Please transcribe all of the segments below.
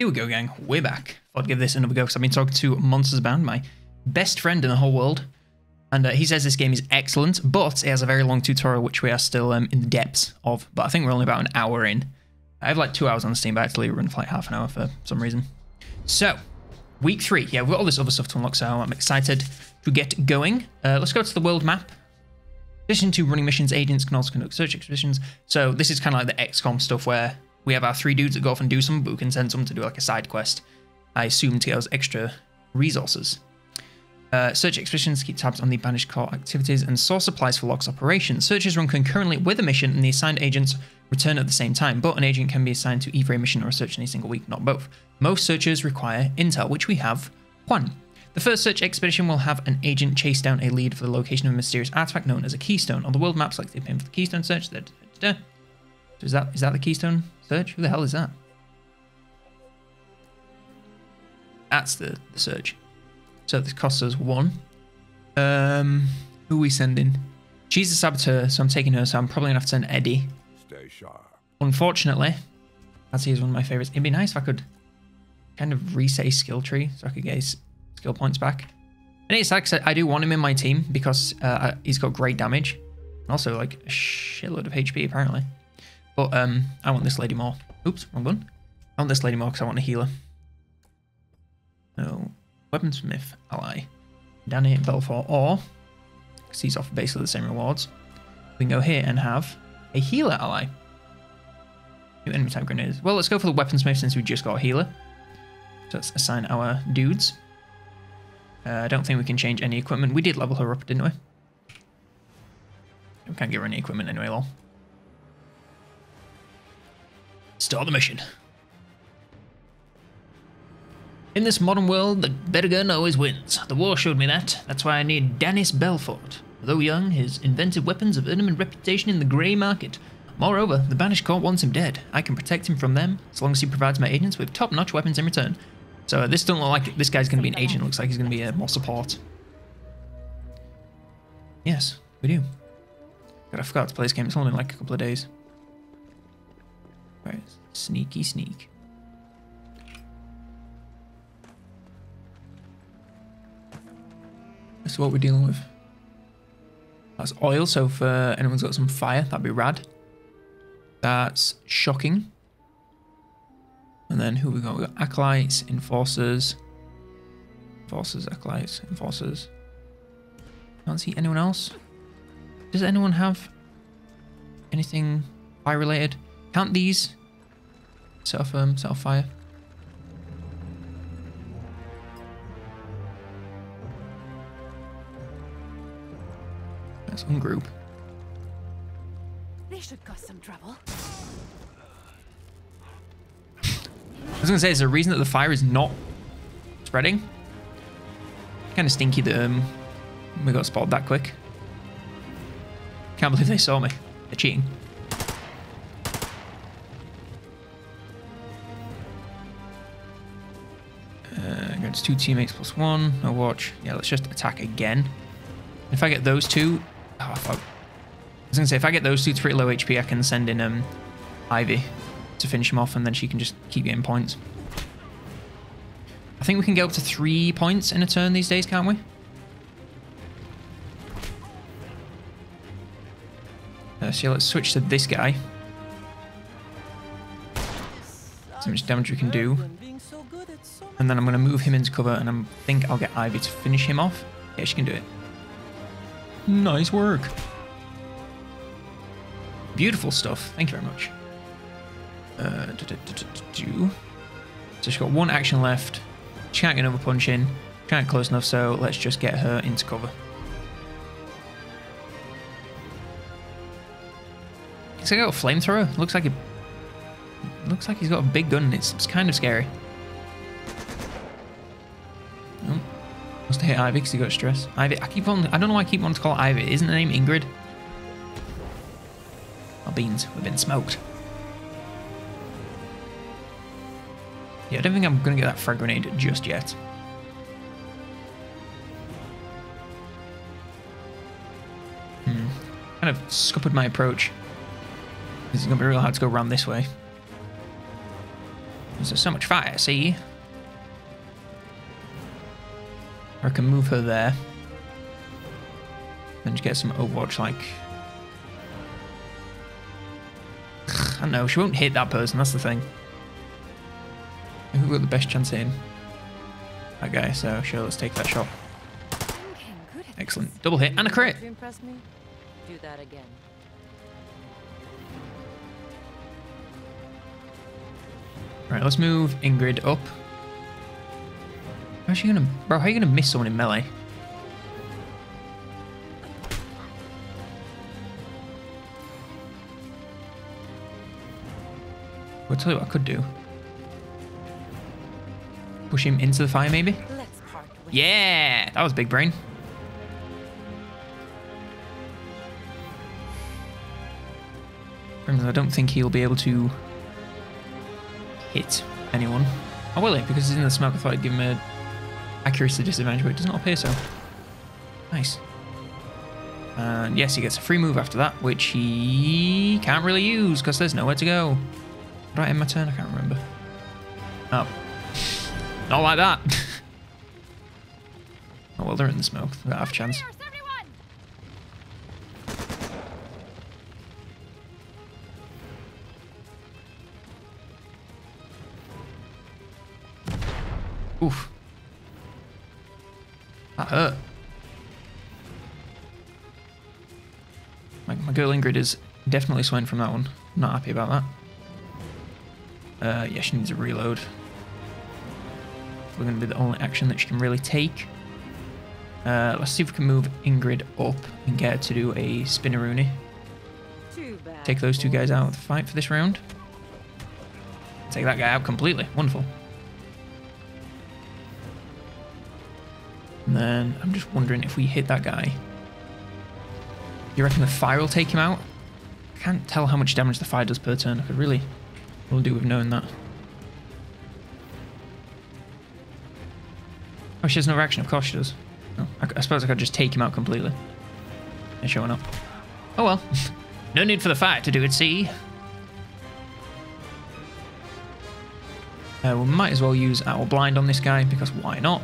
Here we go, gang. We're back. I'd give this another go because I've been talking to Monsters Band, my best friend in the whole world. And uh, he says this game is excellent, but it has a very long tutorial, which we are still um, in the depths of. But I think we're only about an hour in. I have like two hours on the Steam, but actually run for like half an hour for some reason. So, week three. Yeah, we've got all this other stuff to unlock, so I'm excited to get going. Uh, let's go to the world map. In addition to running missions, agents can also conduct search expeditions. So this is kind of like the XCOM stuff where we have our three dudes that go off and do some, but we can send someone to do like a side quest. I assume to get extra resources. Uh, search expeditions keep tabs on the Banished Court activities and source supplies for Locke's operations. Searches run concurrently with a mission and the assigned agents return at the same time, but an agent can be assigned to either a mission or a search in a single week, not both. Most searches require intel, which we have one. The first search expedition will have an agent chase down a lead for the location of a mysterious artifact known as a keystone. On the world map, select the pin for the keystone search. Da, da, da, is that is that the keystone search? Who the hell is that? That's the, the search. So this costs us one. Um, who are we sending? She's a saboteur, so I'm taking her. So I'm probably gonna have to send Eddie. Stay sharp. Unfortunately, as he is one of my favorites. It'd be nice if I could kind of reset his skill tree so I could get his skill points back. And it's like I do want him in my team because uh, he's got great damage. And also like a shitload of HP apparently. But um, I want this lady more. Oops, wrong one. I want this lady more because I want a healer. So, weaponsmith ally. Danny Belfort or, because he's offered basically the same rewards. We can go here and have a healer ally. New enemy type grenades. Well, let's go for the weaponsmith since we just got a healer. So let's assign our dudes. Uh, I don't think we can change any equipment. We did level her up, didn't we? We can't give her any equipment anyway, lol. Start the mission. In this modern world, the better gun always wins. The war showed me that. That's why I need Dennis Belfort. Though young, his inventive weapons have earned him a reputation in the grey market. Moreover, the Banished Court wants him dead. I can protect him from them, as long as he provides my agents with top-notch weapons in return. So uh, this doesn't look like this guy's going to be an agent. Looks like he's going to be uh, more support. Yes, we do. God, I forgot to play this game. It's only like a couple of days. Right, sneaky sneak. That's what we're dealing with. That's oil, so if uh, anyone's got some fire, that'd be rad. That's shocking. And then who we got? We got acolytes, enforcers, enforcers, acolytes, enforcers. Can't see anyone else. Does anyone have anything fire related? Can't these set off um set off fire? That's one group. They should cause some trouble. I was gonna say, is there a reason that the fire is not spreading? Kind of stinky that um, we got spotted that quick. Can't believe they saw me. They're cheating. Two teammates plus one. No watch. Yeah, let's just attack again. If I get those two, oh fuck. I was gonna say if I get those two to pretty low HP, I can send in um Ivy to finish him off, and then she can just keep getting points. I think we can get up to three points in a turn these days, can't we? Uh, so let's switch to this guy. See how much damage we can do. And then I'm going to move him into cover, and I think I'll get Ivy to finish him off. Yeah, she can do it. Nice work. Beautiful stuff. Thank you very much. Uh, do, do, do. So she's got one action left. She can't get another punch in. She Can't close enough, so let's just get her into cover. He's got a flamethrower. Looks like it. Looks like he's got a big gun. It's, it's kind of scary. Hit Ivy because he got stress. Ivy. I keep on. I don't know why I keep wanting to call Ivy. Isn't the name Ingrid? Oh, beans. We've been smoked. Yeah, I don't think I'm going to get that frag grenade just yet. Hmm. Kind of scuppered my approach. It's going to be real hard to go around this way. There's so much fire, see? I can move her there. Then just get some Overwatch, like... I know, she won't hit that person, that's the thing. Who got the best chance in? That guy, so sure, let's take that shot. Excellent. Double hit and a crit. Do that again. Right, let's move Ingrid up. How's she gonna... Bro, how are you gonna miss someone in melee? I'll tell you what I could do. Push him into the fire, maybe? Let's part with Yeah! That was big brain. I don't think he'll be able to hit anyone. Oh, will he? Because he's in the smoke, I thought I'd give him a accuracy disadvantage, but it does not appear so. Nice. And yes, he gets a free move after that, which he can't really use because there's nowhere to go. Did I end my turn? I can't remember. Oh. Not like that. oh, well, they're in the smoke. They have a chance. Oof. Hurt. My, my girl Ingrid is definitely sweating from that one. Not happy about that. Uh, yeah, she needs a reload. We're going to be the only action that she can really take. Uh, let's see if we can move Ingrid up and get her to do a spinneroonie. Take those two guys out of the fight for this round. Take that guy out completely. Wonderful. And then I'm just wondering if we hit that guy. You reckon the fire will take him out? I can't tell how much damage the fire does per turn. I could really will do with knowing that. Oh, she has no reaction. Of course she does. Oh, I, I suppose I could just take him out completely. They're showing up. Oh well. no need for the fire to do it, see? Uh, we might as well use our blind on this guy, because why not?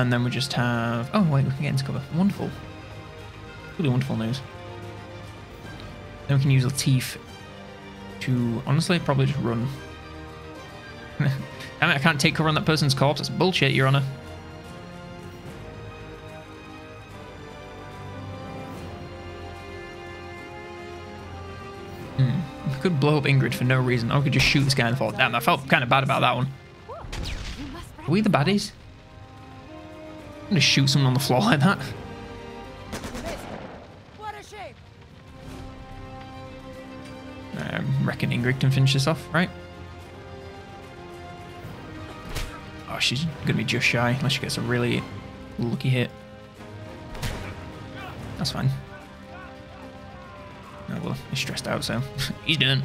And then we just have... Oh, wait, we can get into cover. Wonderful. Really wonderful news. Then we can use Lateef to, honestly, probably just run. Damn it, I can't take cover on that person's corpse. That's bullshit, Your Honor. Hmm. We could blow up Ingrid for no reason. I could just shoot this guy the fall. Damn, I felt kind of bad about that one. Are we the baddies? Gonna shoot someone on the floor like that. I reckon Ingrid can finish this off, right? Oh, she's gonna be just shy unless she gets a really lucky hit. That's fine. Oh well, he's stressed out, so he's done.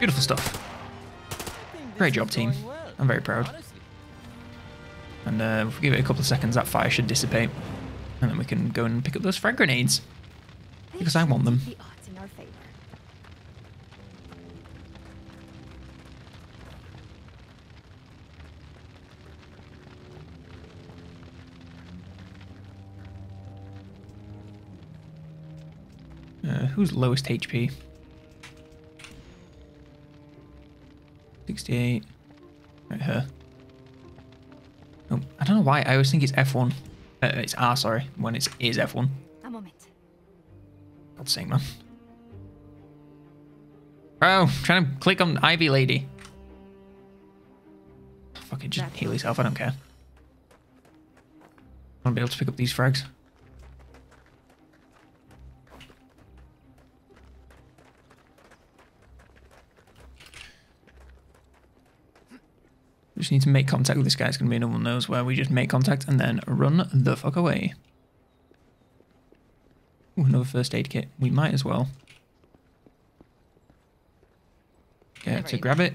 Beautiful stuff. Great job, team. I'm very proud. And uh, if we give it a couple of seconds, that fire should dissipate. And then we can go and pick up those frag grenades. Because I want them. The odds in our favor. Uh, who's lowest HP? 68. Right, her. Why. I always think it's F1. Uh, it's R, sorry, when it's is F1. A moment. God's sake, man. Bro, trying to click on Ivy Lady. Fucking just heal yourself, I don't care. I want to be able to pick up these frags. Just need to make contact with this guy. It's going to be another one of those where we just make contact and then run the fuck away. Ooh, another first aid kit. We might as well. Get to grab it,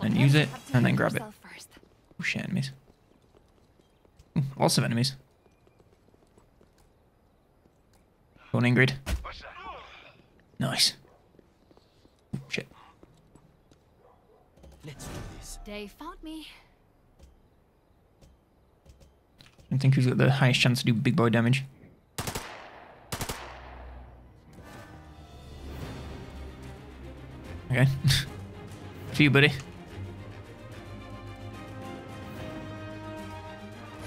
and use it, and then grab it. First. Oh shit, enemies. Ooh, lots of enemies. Go on, Ingrid. Nice. Shit. Let's They found me. I think who's got the highest chance to do big boy damage. Okay. For you, buddy.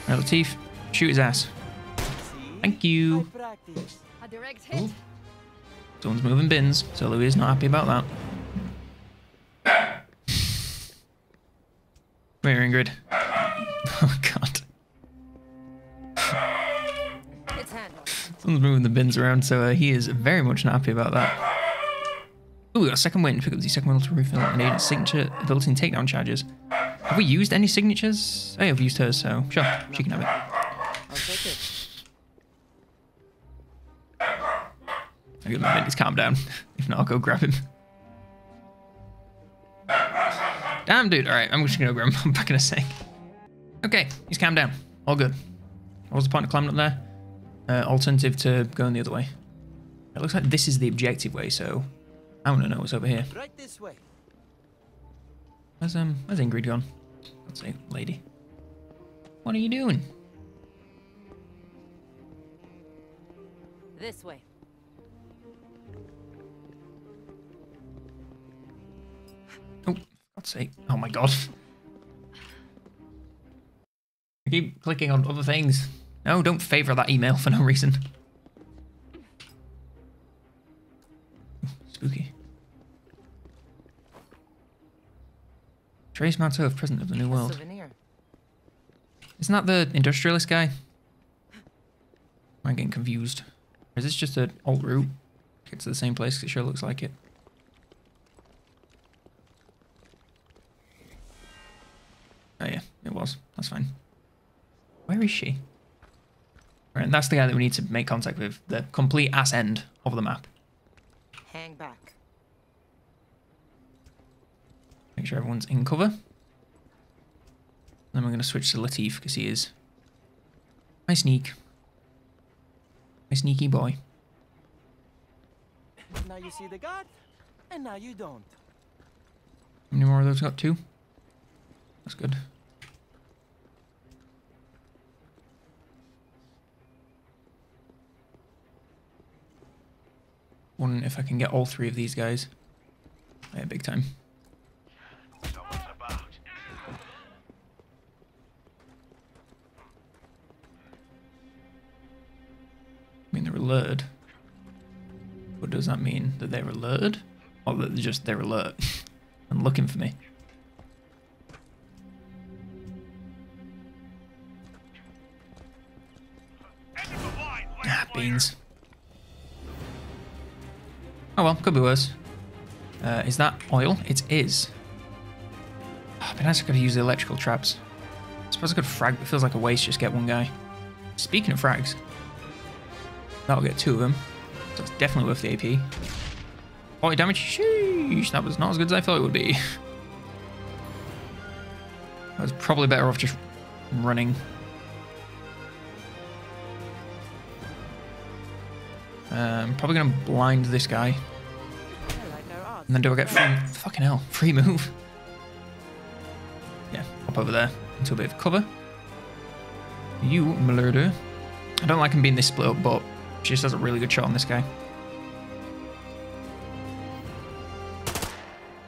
Right, Lateef, shoot his ass. Thank you. A direct hit. Someone's moving bins, so Louis is not happy about that. Come here, Ingrid. Oh, God. Someone's moving the bins around, so uh, he is very much not happy about that. Ooh, we got a second win. Pick up the second win to refill an agent's signature ability and takedown charges. Have we used any signatures? I have used hers, so sure, she can have it. I'll take it. I'll give him a minute calm down. If not, I'll go grab him. Damn, dude. All right, I'm just gonna go grab him. I'm back in a sec. Okay, he's calmed down. All good. What was the point of climbing up there? Uh, alternative to going the other way. It looks like this is the objective way, so I want to know what's over here. Right this way. Where's um, where's Ingrid gone? Let's say, lady. What are you doing? This way. God's sake! Oh my God! I keep clicking on other things. No, don't favor that email for no reason. Spooky. Trace Manteau of president of the New World. Isn't that the industrialist guy? Am I getting confused? Or is this just an alt route? Get to the same place it sure looks like it. Oh yeah, it was. That's fine. Where is she? Right, that's the guy that we need to make contact with. The complete ass end of the map. Hang back. Make sure everyone's in cover. Then we're going to switch to Lateef because he is my sneak. My sneaky boy. Now you see the god, and now you don't. How many more of those got? Two? That's good. Wondering if I can get all three of these guys. Yeah, big time. I mean, they're alerted. But does that mean that they're alerted? Or that they're just they're alert and looking for me? Beans. Oh well, could be worse. Uh, is that oil? It is. Oh, but nice I could use the electrical traps. I suppose I could frag, but feels like a waste just get one guy. Speaking of frags, that'll get two of them. So it's definitely worth the AP. 40 damage? Sheesh, that was not as good as I thought it would be. I was probably better off just running. Um, probably gonna blind this guy. I like our odds. And then do I get free? Fucking hell, free move. Yeah, hop over there into a bit of cover. You, Malurder. I don't like him being this split up, but she just has a really good shot on this guy.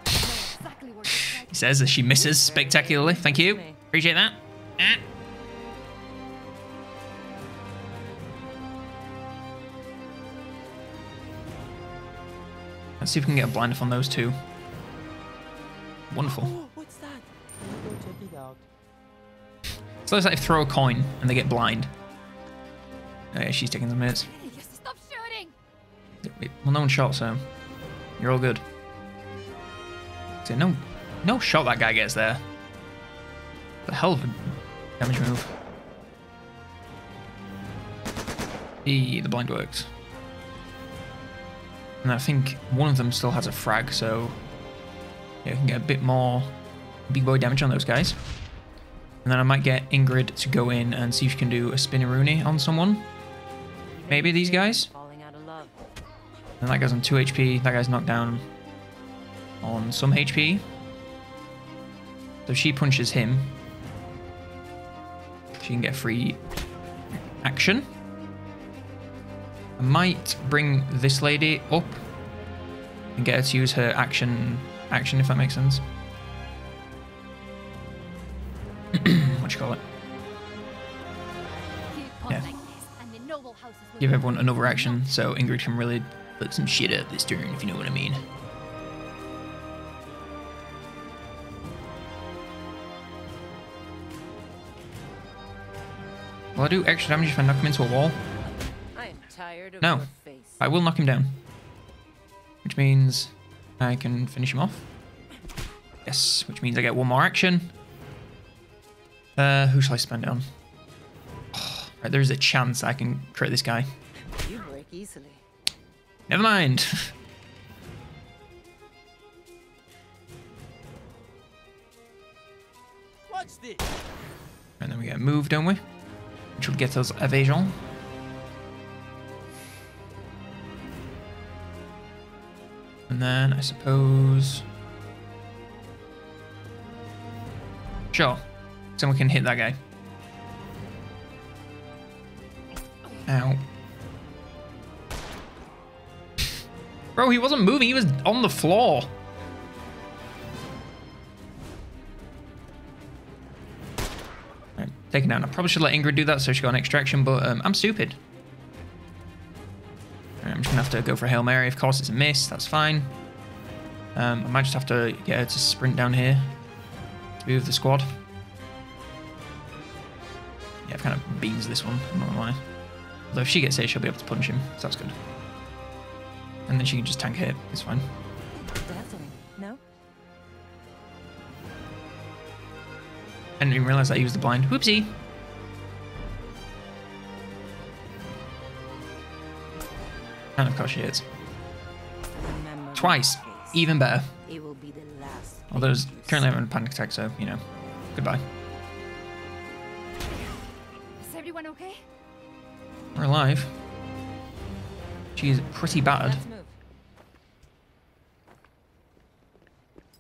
Exactly He says as she misses spectacularly. Thank you. Appreciate that. Ah. Let's see if we can get a blind on those two. Wonderful. What's that? Go check it out. So it's like throw a coin and they get blind. Oh yeah, she's taking some minutes. Stop shooting. Well, no one shot, so you're all good. So no, no shot that guy gets there. The hell of a damage move. E, the blind works. And I think one of them still has a frag, so yeah, we can get a bit more big boy damage on those guys. And then I might get Ingrid to go in and see if she can do a spinneroonie on someone. Maybe these guys? And that guy's on 2 HP. That guy's knocked down on some HP. So she punches him. She can get free action. Might bring this lady up and get her to use her action action if that makes sense. what you call it? Yeah. Give everyone another action so Ingrid can really put some shit up this turn, if you know what I mean. Will I do extra damage if I knock him into a wall? No. your face. I will knock him down. Which means I can finish him off. Yes, which means I get one more action. Uh, who shall I spend it on? right, there is a chance I can crit this guy. You break easily. Never mind. Watch this. and then we get a move, don't we? Which will get us evasion. And then I suppose. Sure. Someone can hit that guy. Ow. Bro, he wasn't moving, he was on the floor. Right, taken down. I probably should let Ingrid do that so she got an extraction, but um, I'm stupid. Alright, I'm just gonna have to go for a Hail Mary. Of course, it's a miss. That's fine. Um, I might just have to get her to sprint down here Move the squad. Yeah, I've kind of beans this one. I'm not gonna lie. Although if she gets hit, she'll be able to punch him, so that's good. And then she can just tank hit. It's fine. Dazzling, no? I didn't even realize I used the blind. Whoopsie. And of course she is. Twice. Even better. It will be the last. Although there's thing currently see. having a panic attack, so, you know. Goodbye. Is everyone okay? We're alive. She's pretty battered. Let's.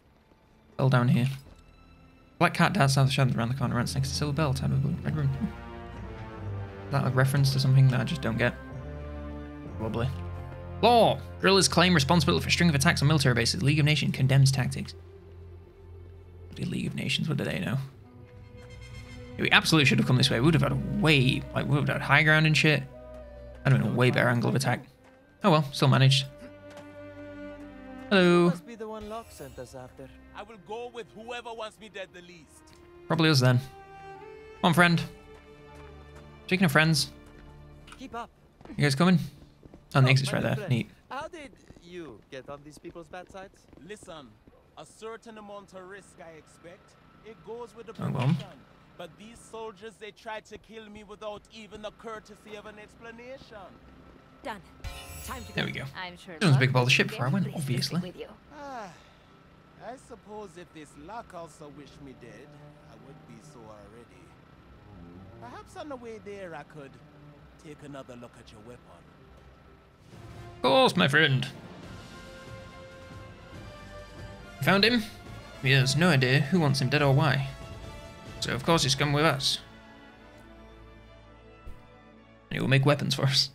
Fell down here. Black cat dance out of the shadows around the corner, runs next to Silver Bell, type of red room. Is that a reference to something that I just don't get? Probably. Law! Drillers claim responsibility for a string of attacks on military bases. League of Nations condemns tactics. Bloody League of Nations, what do they know? We absolutely should have come this way. We would have had a way, like, we would have had high ground and shit. I'd have been a way better angle of attack. Oh well, still managed. Hello. Must be the one Locke sent us after. I will go with whoever wants me dead the least. Probably us then. Come on, friend. Speaking of friends, Keep up. you guys coming? Oh, the Oh, exit's right there. friend. Neat. How did you get on these people's bad sides? Listen, a certain amount of risk I expect. It goes with the Oh, well. profession. But these soldiers, they tried to kill me without even the courtesy of an explanation. Done. Time to go. There we go. I'm sure. Doesn't Locke pick the will shit be before I went, pleased to stick obviously. With you. Ah, I suppose if this luck also wished me dead, I would be so already. Perhaps on the way there, I could take another look at your weapon. Of course, my friend. Found him? He has no idea who wants him dead or why. So of course he's come with us. He will make weapons for us.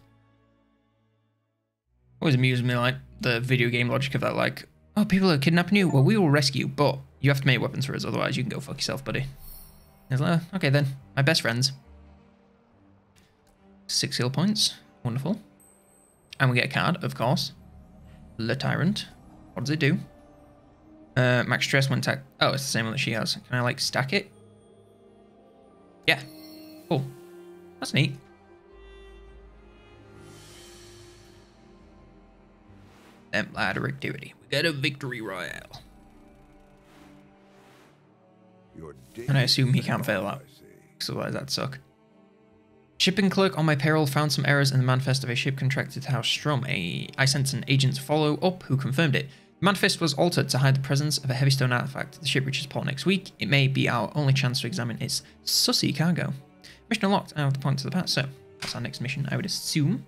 Always amused me like the video game logic of that, like, oh, people are kidnapping you. Well, we will rescue, you, but you have to make weapons for us, otherwise you can go fuck yourself, buddy. He's like, "Oh, okay then, my best friends. Six skill points, wonderful. And we get a card, of course. Le Tyrant. What does it do? Uh, max stress when attack. Oh, it's the same one that she has. Can I like stack it? Yeah. Cool. That's neat. That ladder activity. We got a victory royale. And I assume he can't fail that. Because otherwise that'd suck. Shipping clerk on my payroll found some errors in the manifest of a ship contracted to House Strom. A, I sent an agent to follow up who confirmed it. The manifest was altered to hide the presence of a heavy stone artifact. The ship reaches port next week. It may be our only chance to examine its sussy cargo. Mission unlocked. I have the point to the past, so that's our next mission, I would assume.